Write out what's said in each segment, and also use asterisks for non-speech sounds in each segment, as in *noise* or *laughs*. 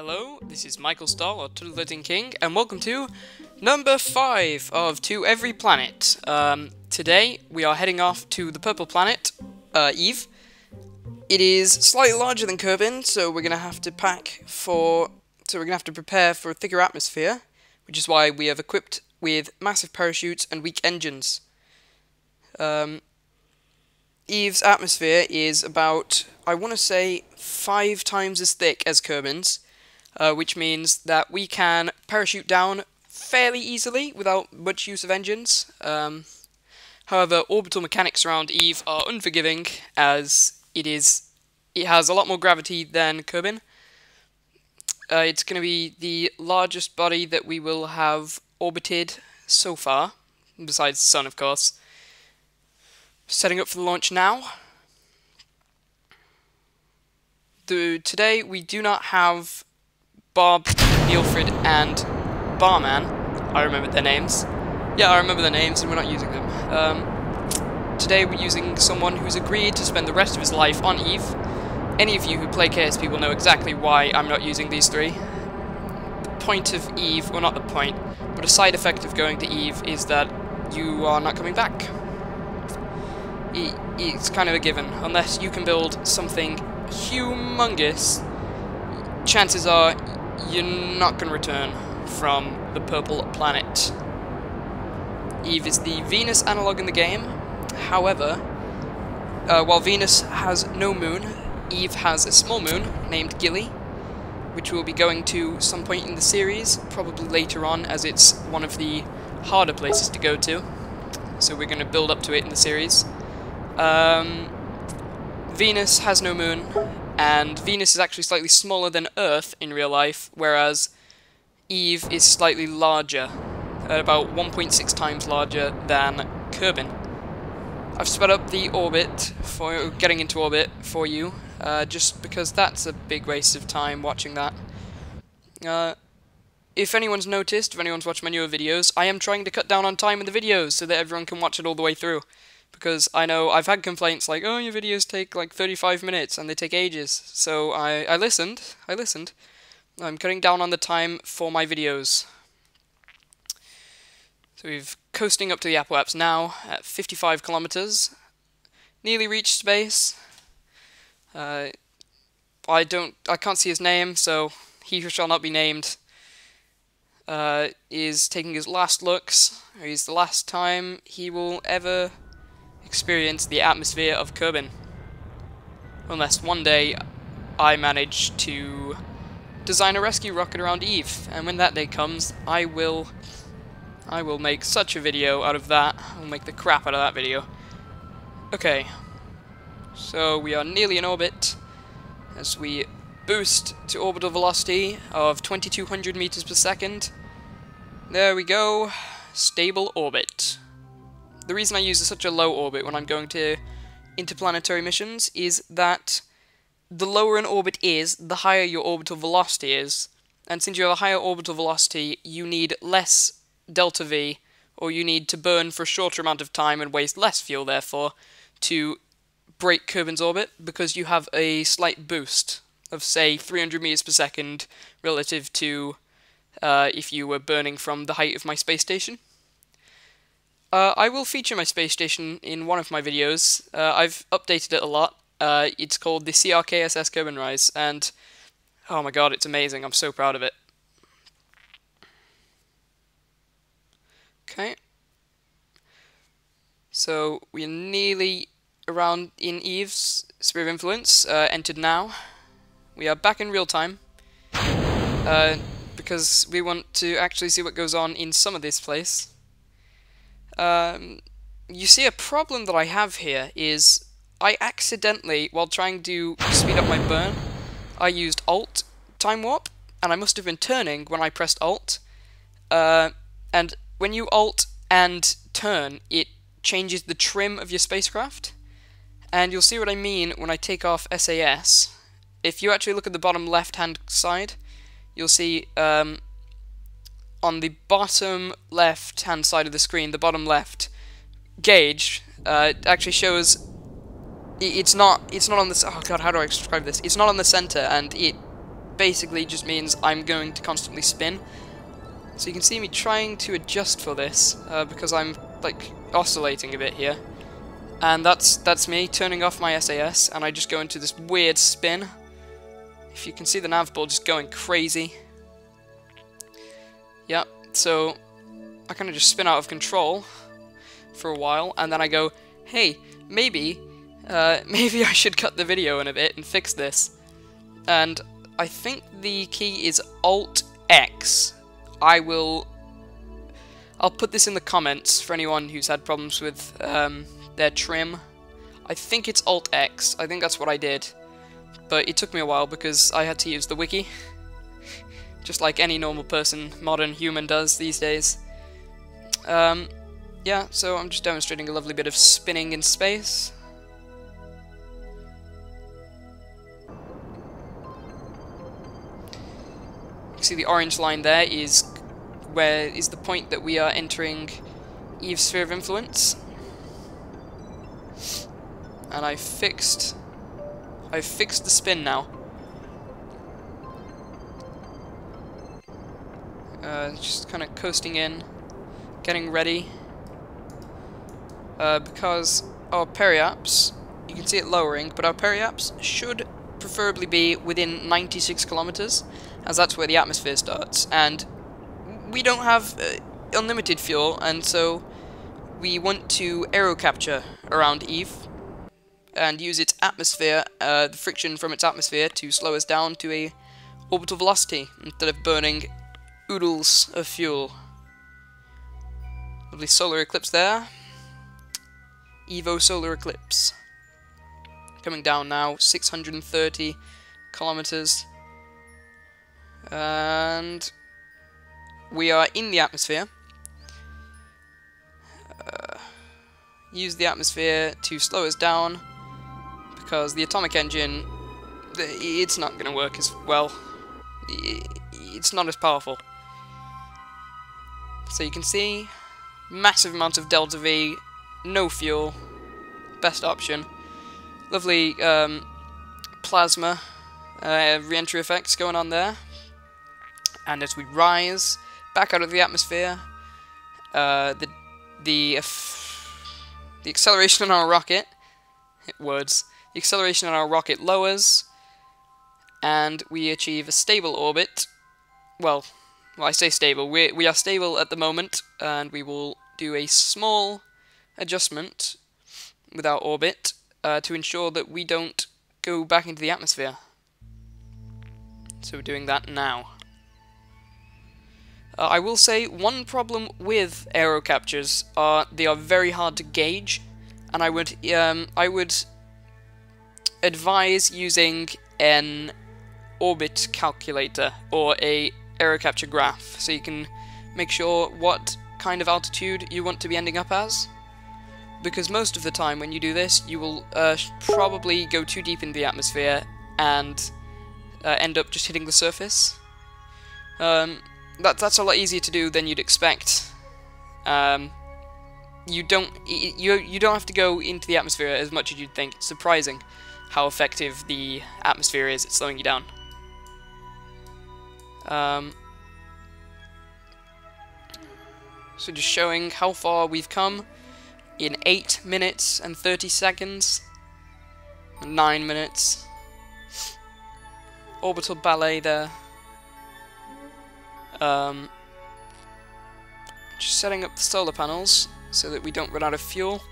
Hello, this is Michael Stahl, or Twiddleton King, and welcome to number 5 of To Every Planet. Um, today, we are heading off to the purple planet, uh, Eve. It is slightly larger than Kerbin, so we're going to have to pack for... So we're going to have to prepare for a thicker atmosphere, which is why we have equipped with massive parachutes and weak engines. Um, Eve's atmosphere is about, I want to say, five times as thick as Kerbin's, uh, which means that we can parachute down fairly easily without much use of engines. Um, however, orbital mechanics around Eve are unforgiving, as it is it has a lot more gravity than Kerbin. Uh, it's going to be the largest body that we will have orbited so far, besides the Sun, of course. Setting up for the launch now. The, today we do not have Bob, Neilfred, and Barman. I remember their names. Yeah, I remember their names, and we're not using them. Um, today we're using someone who's agreed to spend the rest of his life on Eve. Any of you who play KSP will know exactly why I'm not using these three. The point of Eve, well not the point, but a side effect of going to Eve is that you are not coming back it's kind of a given. Unless you can build something humongous, chances are you're not going to return from the purple planet. Eve is the Venus analog in the game. However, uh, while Venus has no moon, Eve has a small moon named Gilly, which we'll be going to some point in the series, probably later on, as it's one of the harder places to go to. So we're going to build up to it in the series. Um, Venus has no moon, and Venus is actually slightly smaller than Earth in real life, whereas Eve is slightly larger, about 1.6 times larger than Kerbin. I've sped up the orbit for getting into orbit for you, uh, just because that's a big waste of time watching that. Uh, if anyone's noticed, if anyone's watched my newer videos, I am trying to cut down on time in the videos so that everyone can watch it all the way through because I know I've had complaints like, oh, your videos take like 35 minutes and they take ages. So I, I listened, I listened. I'm cutting down on the time for my videos. So we've coasting up to the apoapse now at 55 kilometers. Nearly reached space. Uh, I don't, I can't see his name, so he who shall not be named uh, is taking his last looks. He's the last time he will ever experience the atmosphere of Kerbin. Unless one day I manage to design a rescue rocket around Eve, and when that day comes, I will I will make such a video out of that. I'll make the crap out of that video. Okay. So we are nearly in orbit as we boost to orbital velocity of 2200 meters per second. There we go. Stable orbit the reason I use such a low orbit when I'm going to interplanetary missions is that the lower an orbit is, the higher your orbital velocity is. And since you have a higher orbital velocity, you need less delta V, or you need to burn for a shorter amount of time and waste less fuel, therefore, to break Kerbin's orbit, because you have a slight boost of, say, 300 meters per second relative to uh, if you were burning from the height of my space station. Uh, I will feature my space station in one of my videos. Uh, I've updated it a lot. Uh, it's called the CRKSS Kerbin Rise, and oh my god, it's amazing. I'm so proud of it. Okay. So we're nearly around in Eve's Sphere of Influence, uh, entered now. We are back in real time. Uh, because we want to actually see what goes on in some of this place. Um, you see, a problem that I have here is I accidentally, while trying to speed up my burn, I used Alt Time Warp, and I must have been turning when I pressed Alt. Uh, and when you Alt and turn, it changes the trim of your spacecraft. And you'll see what I mean when I take off SAS. If you actually look at the bottom left-hand side, you'll see um, on the bottom left hand side of the screen, the bottom left gauge uh, actually shows it's not it's not on the oh god how do I describe this? It's not on the center and it basically just means I'm going to constantly spin. So you can see me trying to adjust for this, uh, because I'm, like, oscillating a bit here. And that's that's me turning off my SAS, and I just go into this weird spin. If you can see the nav ball just going crazy. Yep, so I kind of just spin out of control for a while, and then I go, hey, maybe, uh, *laughs* maybe I should cut the video in a bit and fix this. And I think the key is Alt-X. I will... I'll put this in the comments for anyone who's had problems with um, their trim. I think it's Alt-X. I think that's what I did. But it took me a while because I had to use the wiki. Just like any normal person, modern human does these days. Um, yeah, so I'm just demonstrating a lovely bit of spinning in space. You see the orange line there is where is the point that we are entering Eve's sphere of influence. And I fixed I fixed the spin now. Uh, just kind of coasting in, getting ready. Uh, because our periaps, you can see it lowering, but our periaps should preferably be within 96 kilometers, as that's where the atmosphere starts. And we don't have uh, unlimited fuel, and so we want to aero capture around Eve and use its atmosphere, uh, the friction from its atmosphere, to slow us down to a orbital velocity instead of burning oodles of fuel. Lovely solar eclipse there. Evo solar eclipse. Coming down now, 630 kilometers. And we are in the atmosphere. Uh, use the atmosphere to slow us down because the atomic engine, it's not going to work as well. It's not as powerful. So you can see, massive amount of delta V, no fuel, best option. Lovely um, plasma uh, re-entry effects going on there. And as we rise back out of the atmosphere, uh, the the the acceleration on our rocket, *laughs* words, the acceleration on our rocket lowers, and we achieve a stable orbit. Well, well, I say stable. We we are stable at the moment, and we will do a small adjustment with our orbit uh, to ensure that we don't go back into the atmosphere. So we're doing that now. Uh, I will say one problem with aero captures are they are very hard to gauge, and I would um, I would advise using an orbit calculator or a aero capture graph so you can make sure what kind of altitude you want to be ending up as. Because most of the time when you do this you will uh, probably go too deep in the atmosphere and uh, end up just hitting the surface. Um, that, that's a lot easier to do than you'd expect. Um, you don't you, you don't have to go into the atmosphere as much as you'd think. It's surprising how effective the atmosphere is at slowing you down. Um, so just showing how far we've come in 8 minutes and 30 seconds. 9 minutes. Orbital ballet there. Um, just setting up the solar panels so that we don't run out of fuel.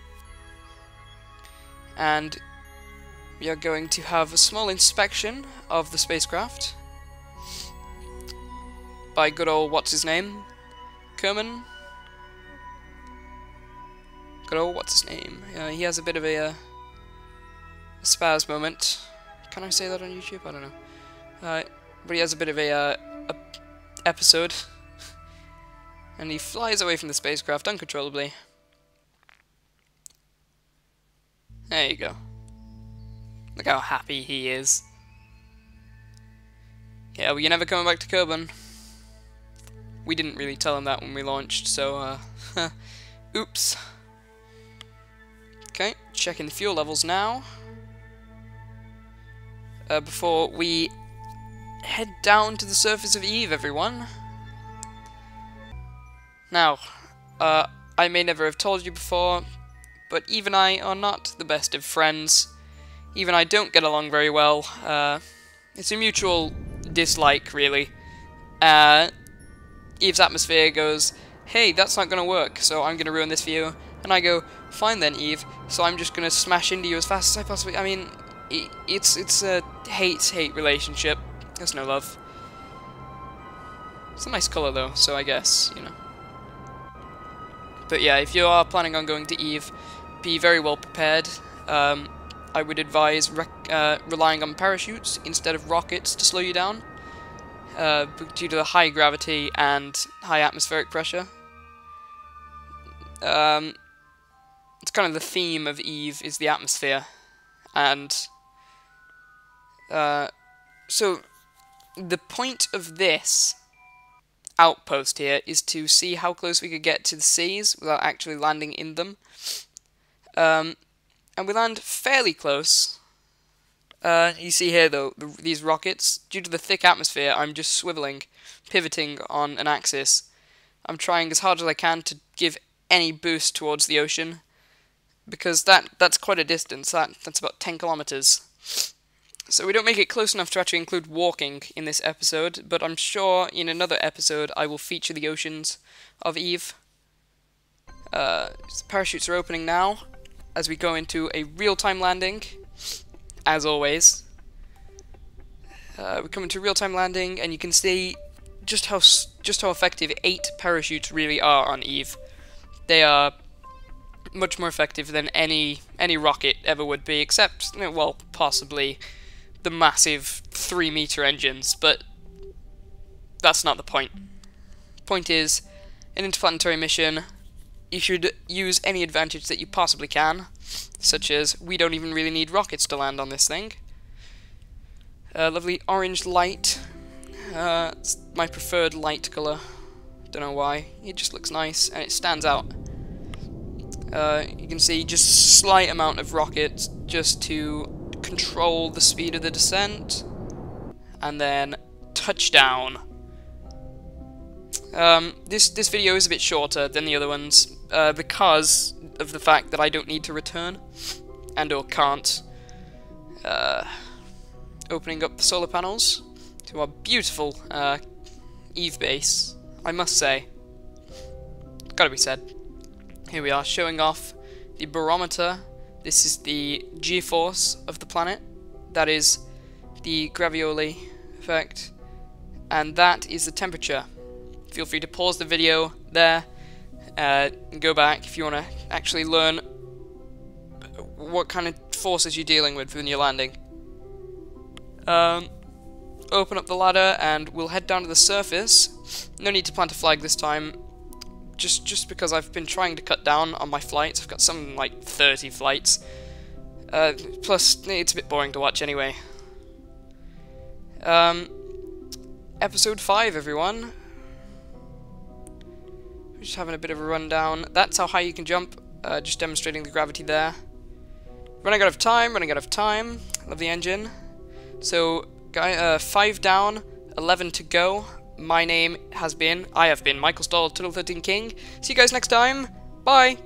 And we are going to have a small inspection of the spacecraft by good old what's his name? Kerman? Good old what's his name? Uh, he has a bit of a, uh, a spaz moment. Can I say that on YouTube? I don't know. Uh, but he has a bit of a, uh, a episode. *laughs* and he flies away from the spacecraft uncontrollably. There you go. Look how happy he is. Yeah, well, you're never coming back to Kerbin. We didn't really tell him that when we launched, so, uh, *laughs* oops. Okay, checking the fuel levels now. Uh, before we head down to the surface of Eve, everyone. Now, uh, I may never have told you before, but Eve and I are not the best of friends. Eve and I don't get along very well. Uh, it's a mutual dislike, really. Uh, Eve's atmosphere goes, hey, that's not going to work, so I'm going to ruin this for you. And I go, fine then, Eve, so I'm just going to smash into you as fast as I possibly... I mean, it's, it's a hate-hate relationship. There's no love. It's a nice colour, though, so I guess, you know. But yeah, if you are planning on going to Eve, be very well prepared. Um, I would advise uh, relying on parachutes instead of rockets to slow you down, uh, due to the high gravity and high atmospheric pressure. Um, it's kind of the theme of Eve is the atmosphere, and uh, so the point of this outpost here is to see how close we could get to the seas without actually landing in them. Um, and we land fairly close. Uh, you see here, though, the, these rockets, due to the thick atmosphere, I'm just swiveling, pivoting on an axis. I'm trying as hard as I can to give any boost towards the ocean, because that that's quite a distance. That That's about 10 kilometers. So we don't make it close enough to actually include walking in this episode, but I'm sure in another episode I will feature the oceans of Eve. Uh, parachutes are opening now, as we go into a real-time landing, as always. Uh, we come into real-time landing, and you can see just how just how effective eight parachutes really are on Eve. They are much more effective than any any rocket ever would be, except well, possibly the massive three meter engines, but that's not the point. Point is, an interplanetary mission, you should use any advantage that you possibly can, such as we don't even really need rockets to land on this thing. Uh, lovely orange light. Uh, it's my preferred light colour. Don't know why. It just looks nice and it stands out. Uh, you can see just slight amount of rockets just to control the speed of the descent, and then touchdown. Um, this this video is a bit shorter than the other ones uh, because of the fact that I don't need to return and or can't. Uh, opening up the solar panels to our beautiful uh, Eve base, I must say. Gotta be said. Here we are, showing off the barometer this is the g-force of the planet. That is the Gravioli effect. And that is the temperature. Feel free to pause the video there uh, and go back if you want to actually learn what kind of forces you're dealing with when you're landing. Um, open up the ladder and we'll head down to the surface. No need to plant a flag this time just just because I've been trying to cut down on my flights. I've got something like 30 flights. Uh, plus, it's a bit boring to watch anyway. Um, episode 5, everyone. Just having a bit of a rundown. That's how high you can jump, uh, just demonstrating the gravity there. Running out of time, running out of time. Love the engine. So, guy, uh, 5 down, 11 to go my name has been, I have been Michael Stoll, Turtle 13 King. See you guys next time. Bye!